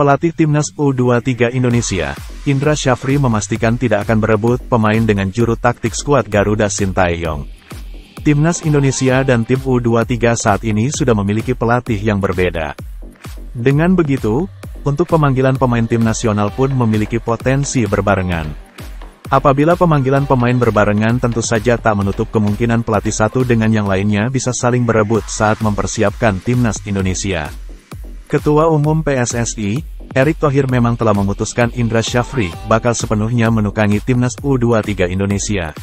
Pelatih Timnas U23 Indonesia, Indra Syafri memastikan tidak akan berebut pemain dengan juru taktik skuad Garuda Sintayong. Timnas Indonesia dan tim U23 saat ini sudah memiliki pelatih yang berbeda. Dengan begitu, untuk pemanggilan pemain tim nasional pun memiliki potensi berbarengan. Apabila pemanggilan pemain berbarengan tentu saja tak menutup kemungkinan pelatih satu dengan yang lainnya bisa saling berebut saat mempersiapkan timnas Indonesia. Ketua Umum PSSI, Erick Thohir memang telah memutuskan Indra Syafri bakal sepenuhnya menukangi timnas U23 Indonesia.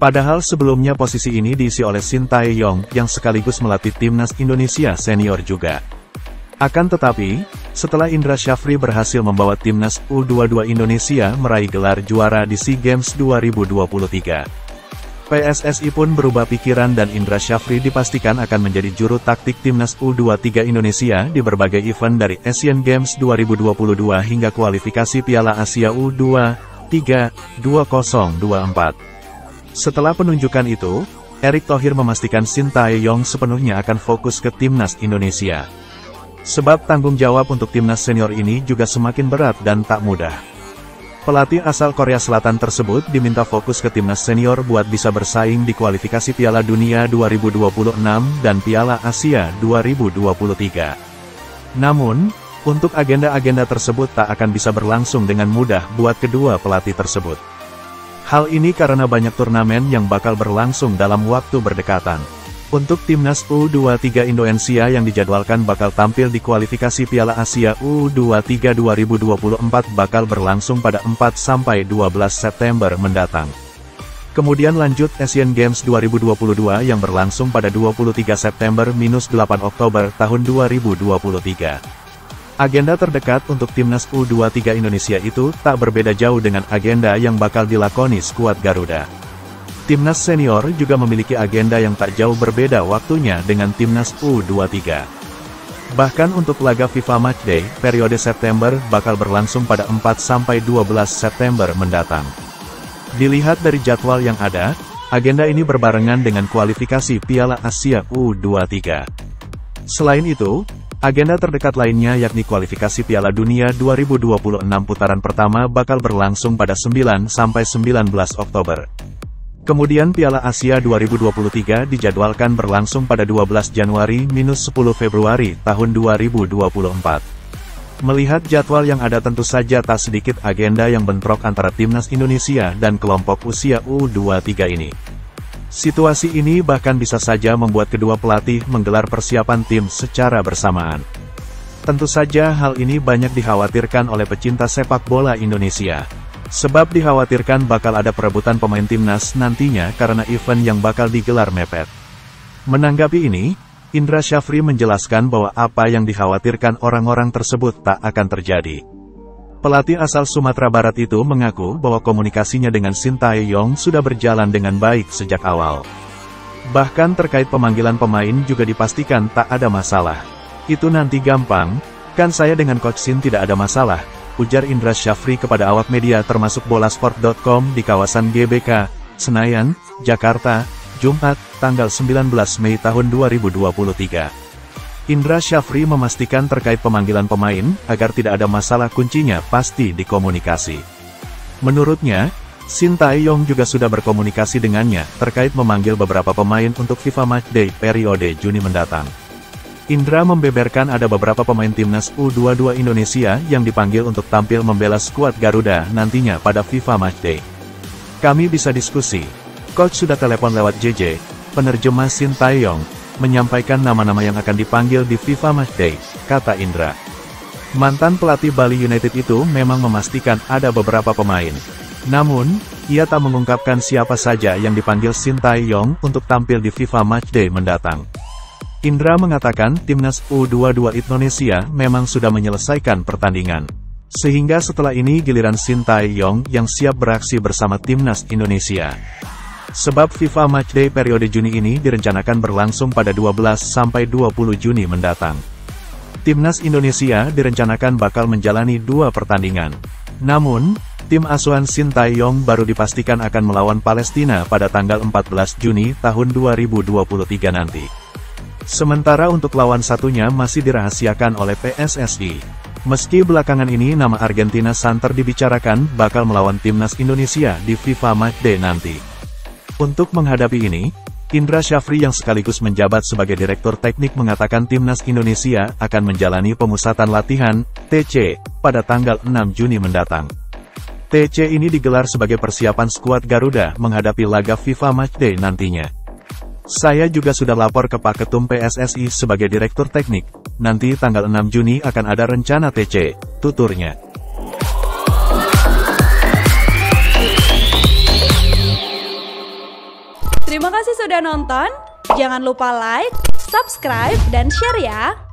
Padahal sebelumnya posisi ini diisi oleh Shin Tae-yong yang sekaligus melatih timnas Indonesia senior juga. Akan tetapi, setelah Indra Syafri berhasil membawa timnas U22 Indonesia meraih gelar juara di SEA Games 2023, PSSI pun berubah pikiran dan Indra Syafri dipastikan akan menjadi juru taktik timnas U23 Indonesia di berbagai event dari Asian Games 2022 hingga kualifikasi Piala Asia U23 2024. Setelah penunjukan itu, Erick Thohir memastikan Shin Tae-yong sepenuhnya akan fokus ke timnas Indonesia. Sebab tanggung jawab untuk timnas senior ini juga semakin berat dan tak mudah. Pelatih asal Korea Selatan tersebut diminta fokus ke timnas senior buat bisa bersaing di kualifikasi Piala Dunia 2026 dan Piala Asia 2023. Namun, untuk agenda-agenda tersebut tak akan bisa berlangsung dengan mudah buat kedua pelatih tersebut. Hal ini karena banyak turnamen yang bakal berlangsung dalam waktu berdekatan. Untuk timnas U23 Indonesia yang dijadwalkan bakal tampil di kualifikasi Piala Asia U23 2024 bakal berlangsung pada 4-12 September mendatang. Kemudian lanjut Asian Games 2022 yang berlangsung pada 23 September-8 Oktober tahun 2023. Agenda terdekat untuk timnas U23 Indonesia itu tak berbeda jauh dengan agenda yang bakal dilakoni skuad Garuda. Timnas senior juga memiliki agenda yang tak jauh berbeda waktunya dengan Timnas U23. Bahkan untuk laga FIFA Matchday, periode September bakal berlangsung pada 4-12 September mendatang. Dilihat dari jadwal yang ada, agenda ini berbarengan dengan kualifikasi Piala Asia U23. Selain itu, agenda terdekat lainnya yakni kualifikasi Piala Dunia 2026 putaran pertama bakal berlangsung pada 9-19 Oktober. Kemudian Piala Asia 2023 dijadwalkan berlangsung pada 12 Januari-10 Februari tahun 2024. Melihat jadwal yang ada tentu saja tak sedikit agenda yang bentrok antara timnas Indonesia dan kelompok usia U23 ini. Situasi ini bahkan bisa saja membuat kedua pelatih menggelar persiapan tim secara bersamaan. Tentu saja hal ini banyak dikhawatirkan oleh pecinta sepak bola Indonesia. Sebab dikhawatirkan bakal ada perebutan pemain timnas nantinya karena event yang bakal digelar mepet. Menanggapi ini, Indra Syafri menjelaskan bahwa apa yang dikhawatirkan orang-orang tersebut tak akan terjadi. Pelatih asal Sumatera Barat itu mengaku bahwa komunikasinya dengan Sintayong sudah berjalan dengan baik sejak awal. Bahkan terkait pemanggilan pemain juga dipastikan tak ada masalah. Itu nanti gampang, kan saya dengan Coach Sin tidak ada masalah, ujar Indra Syafri kepada awak media termasuk bolasport.com di kawasan GBK, Senayan, Jakarta, Jumat, tanggal 19 Mei tahun 2023. Indra Syafri memastikan terkait pemanggilan pemain, agar tidak ada masalah kuncinya pasti dikomunikasi. Menurutnya, Sintayong juga sudah berkomunikasi dengannya, terkait memanggil beberapa pemain untuk FIFA Matchday periode Juni mendatang. Indra membeberkan ada beberapa pemain timnas U22 Indonesia yang dipanggil untuk tampil membela skuad Garuda nantinya pada FIFA Matchday. Kami bisa diskusi. Coach sudah telepon lewat JJ, penerjemah Shin Taeyong, menyampaikan nama-nama yang akan dipanggil di FIFA Matchday, kata Indra. Mantan pelatih Bali United itu memang memastikan ada beberapa pemain. Namun, ia tak mengungkapkan siapa saja yang dipanggil Shin Taeyong untuk tampil di FIFA Matchday mendatang. Indra mengatakan timnas U22 Indonesia memang sudah menyelesaikan pertandingan. Sehingga setelah ini giliran Shin Tae-yong yang siap beraksi bersama timnas Indonesia. Sebab FIFA Matchday periode Juni ini direncanakan berlangsung pada 12-20 Juni mendatang. Timnas Indonesia direncanakan bakal menjalani dua pertandingan. Namun, tim asuhan Shin Tae-yong baru dipastikan akan melawan Palestina pada tanggal 14 Juni tahun 2023 nanti. Sementara untuk lawan satunya masih dirahasiakan oleh PSSI. Meski belakangan ini nama Argentina santer dibicarakan bakal melawan timnas Indonesia di FIFA Matchday nanti. Untuk menghadapi ini, Indra Syafri yang sekaligus menjabat sebagai Direktur Teknik mengatakan timnas Indonesia akan menjalani pemusatan latihan, TC, pada tanggal 6 Juni mendatang. TC ini digelar sebagai persiapan skuad Garuda menghadapi laga FIFA Matchday nantinya. Saya juga sudah lapor ke Pak Ketum PSSI sebagai Direktur Teknik, nanti tanggal 6 Juni akan ada rencana TC, tuturnya. Terima kasih sudah nonton. Jangan lupa like, subscribe, dan share ya.